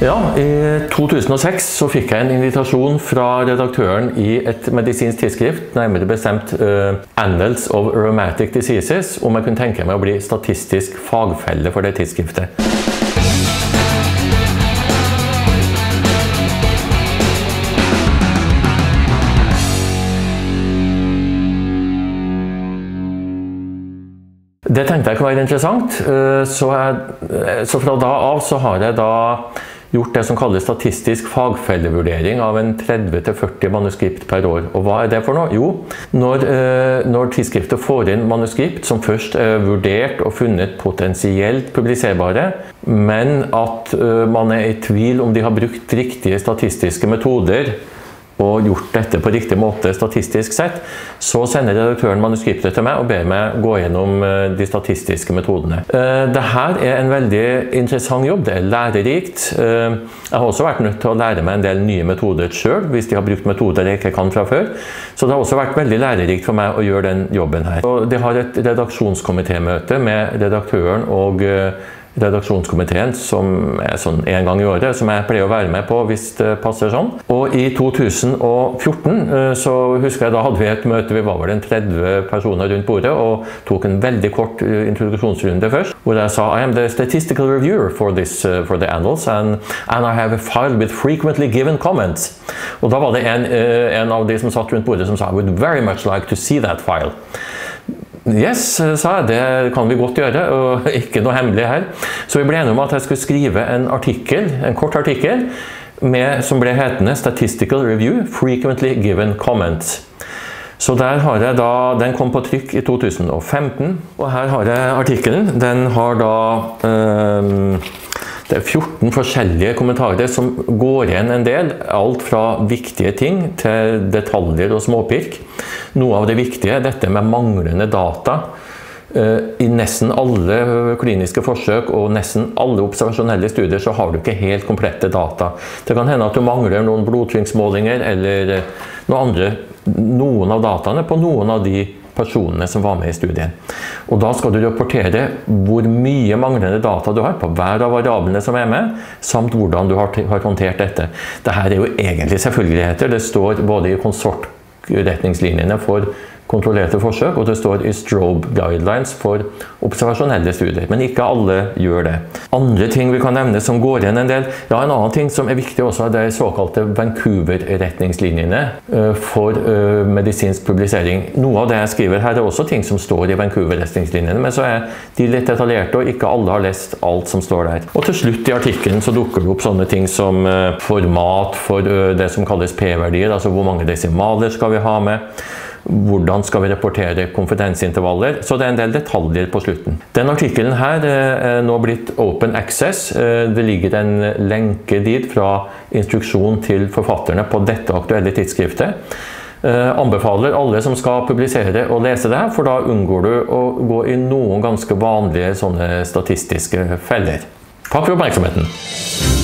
Ja, I 2006 så fikk jeg en invitasjon fra redaktøren i et medisinsk tidsskrift, nærmere bestemt uh, Annals of Rheumatic Diseases, om jeg kunne tenke meg å bli statistisk fagfelle for det tidsskriftet. Det tenkte jeg kunne være interessant, eh, så, jeg, så fra da av så har jeg da gjort det som kalles statistisk fagfellevurdering av en 30-40 manuskript per år. Og hva er det for noe? Jo, når, eh, når tidsskriftet får inn manuskript som først er vurdert og funnet potensielt publiserbare, men at eh, man er i tvil om de har brukt riktige statistiske metoder og gjort dette på riktig måte statistisk sett, så sender redaktøren manuskriptet til meg og ber meg gå gjennom eh, de statistiske metodene. Eh, Dette er en veldig interessant jobb. Det er lærerikt. Eh, jeg har også vært nødt til å lære meg en del nye metoder sjøl, hvis de har brukt metoder jeg ikke kan fra før. Så det har også vært veldig lærerikt for meg å gjøre den jobben her. Og de har et redaksjonskomitémøte med redaktøren og redaksjonskomiteen, som er sånn en gang i året, som jeg pleier å være med på hvis det passer sånn. Og i 2014 eh, så husker jeg da hadde vi et møte, vi var vel en 30 personer rundt bordet, og tok en veldig kort eh, introduksjonsrunde først, hvor jeg sa I am the statistical reviewer for, this, uh, for the annals, and, and I have a file with frequently given comments. Og da var det en, en av de som satt rundt bordet som sa I would very much like to see that file. Yes, sa jeg. Det kan vi godt gjøre, og ikke noe hemmelig her. Så vi ble enige om at jeg skulle skrive en artikkel, en kort artikkel med, som ble hetende 'Statistical Review Frequently Given Comments'. Så der har jeg da, Den kom på trykk i 2015, og her har jeg artikkelen. Den har da øh, det er 14 forskjellige kommentarer som går igjen en del. Alt fra viktige ting til detaljer og småpirk. Noe av det viktige er dette med manglende data. Eh, I nesten alle kliniske forsøk og nesten alle observasjonelle studier så har du ikke helt komplette data. Det kan hende at du mangler noen blodtrykksmålinger eller eh, noen andre noen av dataene på noen av de personene som var med i studien. Og Da skal du rapportere hvor mye manglende data du har på hver av variablene som er med, samt hvordan du har, håndtert dette. Dette er jo egentlig selvfølgeligheter. Det står både i konsortretningslinjene for kontrollerte forsøk, og det står i Strobe Guidelines for observasjonelle studier. Men ikke alle gjør det. Andre ting vi kan nevne som går igjen en del Ja, En annen ting som er viktig også, er de såkalte Vancouver-retningslinjene eh, for eh, medisinsk publisering. Noe av det jeg skriver her, er også ting som står i Vancouver-retningslinjene, men så er de litt detaljerte, og ikke alle har lest alt som står der. Og til slutt i artikkelen så dukker det opp sånne ting som eh, format for det som kalles P-verdier, altså hvor mange desimaler skal vi ha med. Hvordan skal vi rapportere konfidensintervaller? Så det er en del detaljer på slutten. Den artikkelen her er nå blitt open access. Eh, det ligger en lenke dit fra instruksjon til forfatterne på dette aktuelle tidsskriftet. Eh, anbefaler alle som skal publisere å lese det, for da unngår du å gå i noen ganske vanlige statistiske feller. Takk for oppmerksomheten.